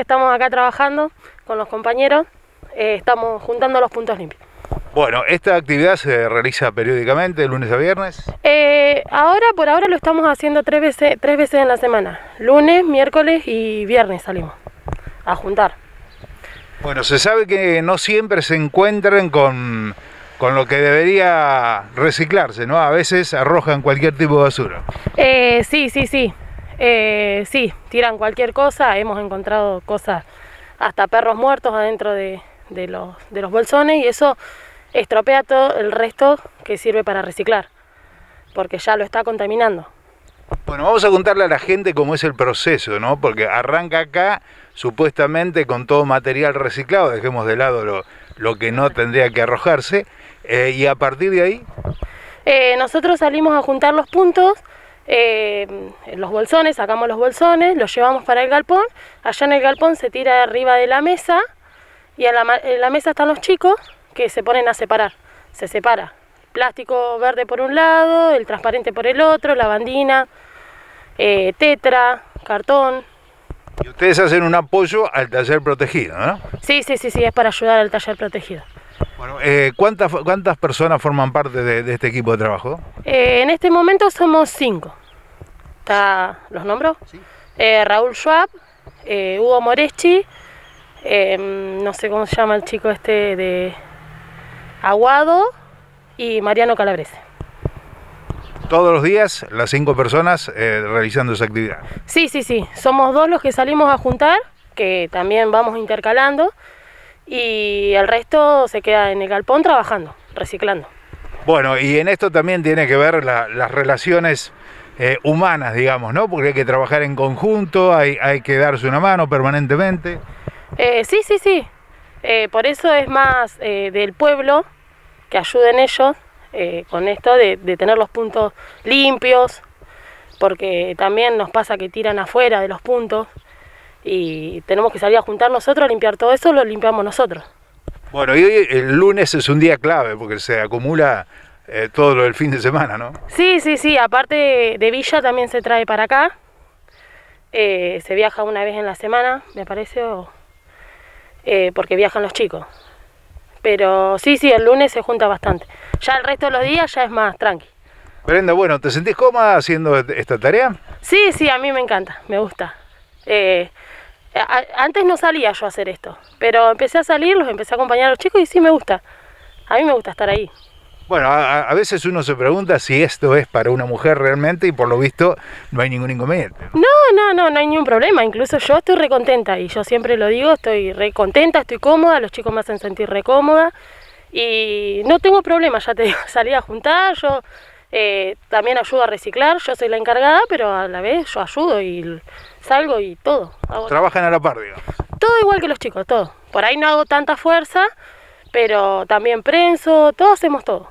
Estamos acá trabajando con los compañeros, eh, estamos juntando los puntos limpios. Bueno, ¿esta actividad se realiza periódicamente, de lunes a viernes? Eh, ahora, por ahora lo estamos haciendo tres veces, tres veces en la semana. Lunes, miércoles y viernes salimos a juntar. Bueno, se sabe que no siempre se encuentran con, con lo que debería reciclarse, ¿no? A veces arrojan cualquier tipo de basura. Eh, sí, sí, sí. Eh, sí, tiran cualquier cosa, hemos encontrado cosas, hasta perros muertos adentro de, los, de los bolsones y eso estropea todo el resto que sirve para reciclar, porque ya lo está contaminando. Bueno, vamos a contarle a la gente cómo es el proceso, ¿no? Porque arranca acá supuestamente con todo material reciclado, dejemos de lado lo, lo que no tendría que arrojarse, eh, y a partir de ahí... Eh, nosotros salimos a juntar los puntos, eh, los bolsones, sacamos los bolsones, los llevamos para el galpón, allá en el galpón se tira arriba de la mesa y en la, mesa están los chicos que se ponen a separar, se separa. Plástico verde por un lado, el transparente por el otro, la bandina, eh, tetra, cartón. Y ustedes hacen un apoyo al taller protegido, ¿no? Sí, sí, sí, sí, es para ayudar al taller protegido. Bueno, eh, ¿cuántas, ¿cuántas personas forman parte de, este equipo de trabajo? Eh, en este momento somos cinco. Está, ¿Los nombro? Sí. Eh, Raúl Schwab, Hugo Moreschi, no sé cómo se llama el chico este de Aguado y Mariano Calabrese. Todos los días las cinco personas realizando esa actividad. Sí, sí, sí. Somos dos los que salimos a juntar, que también vamos intercalando y el resto se queda en el galpón trabajando, reciclando. Bueno, y en esto también tiene que ver las relaciones eh, humanas, digamos, ¿no? Porque hay que trabajar en conjunto, hay, hay que darse una mano permanentemente. Eh, sí, sí, sí. Eh, por eso es más del pueblo que ayuden ellos con esto de, de tener los puntos limpios, porque también nos pasa que tiran afuera de los puntos y tenemos que salir a juntar nosotros a limpiar todo eso, lo limpiamos nosotros. Bueno, y hoy el lunes es un día clave porque se acumula eh, todo lo del fin de semana, ¿no? Sí, sí, sí, aparte de Villa también se trae para acá, eh, se viaja una vez en la semana, me parece, eh, porque viajan los chicos. Pero sí, sí, el lunes se junta bastante. Ya el resto de los días ya es más tranqui. Brenda, bueno, ¿te sentís cómoda haciendo esta tarea? Sí, sí, a mí me encanta, me gusta. Eh, antes no salía yo a hacer esto, pero empecé a salir, los empecé a acompañar a los chicos y sí me gusta. A mí me gusta estar ahí. Bueno, a, veces uno se pregunta si esto es para una mujer realmente y por lo visto no hay ningún inconveniente. No, no, no, no hay ningún problema. Incluso yo estoy recontenta y yo siempre lo digo, estoy recontenta, estoy cómoda, los chicos me hacen sentir recómoda y no tengo problema, ya te digo, salí a juntar, yo eh, también ayudo a reciclar, yo soy la encargada, pero a la vez yo ayudo y salgo y todo. Trabajan a la par, digamos. Todo igual que los chicos, todo. Por ahí no hago tanta fuerza, pero también prenso, todo hacemos todo.